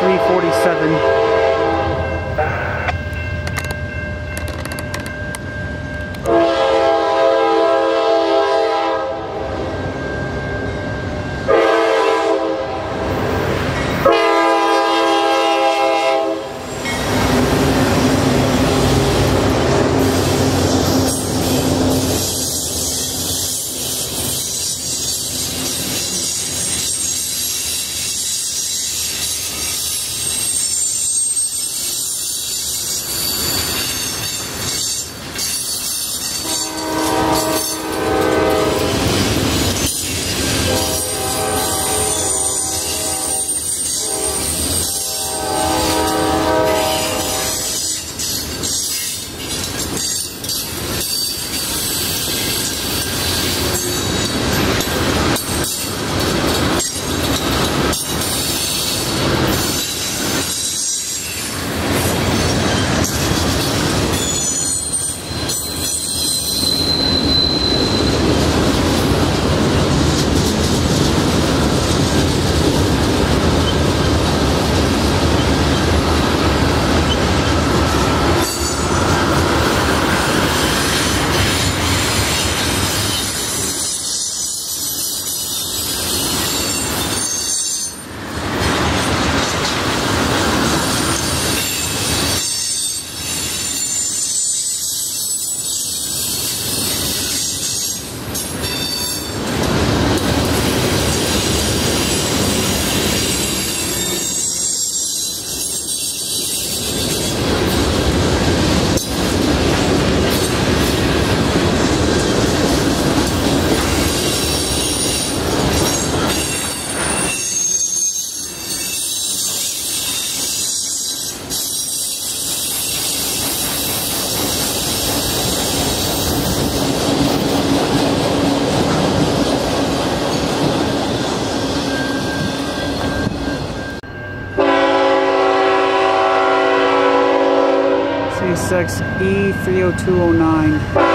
347. C6 E30209.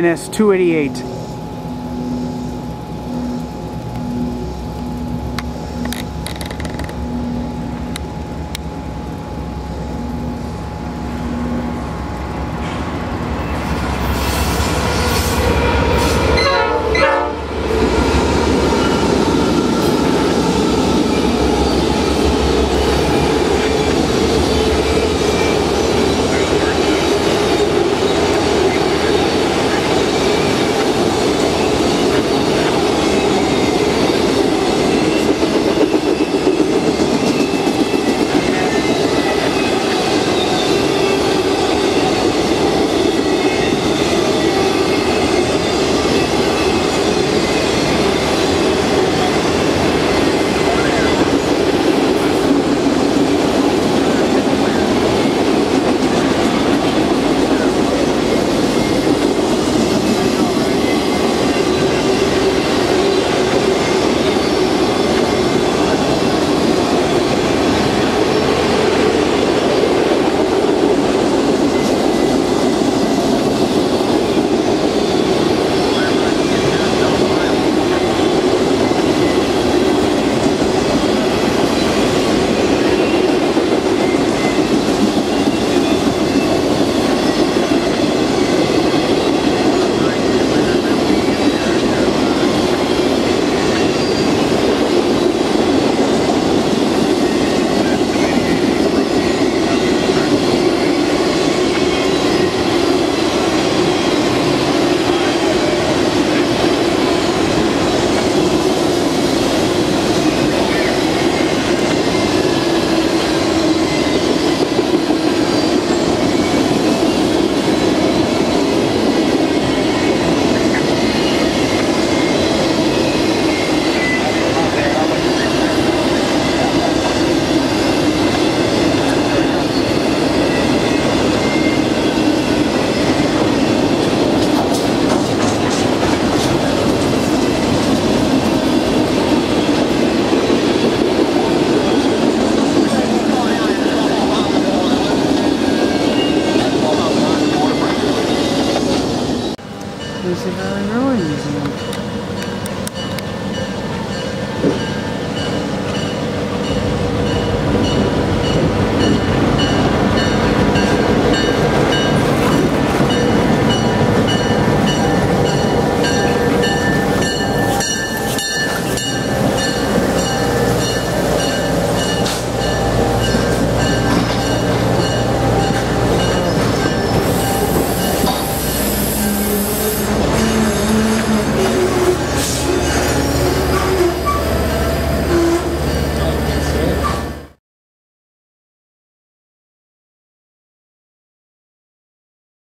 NS288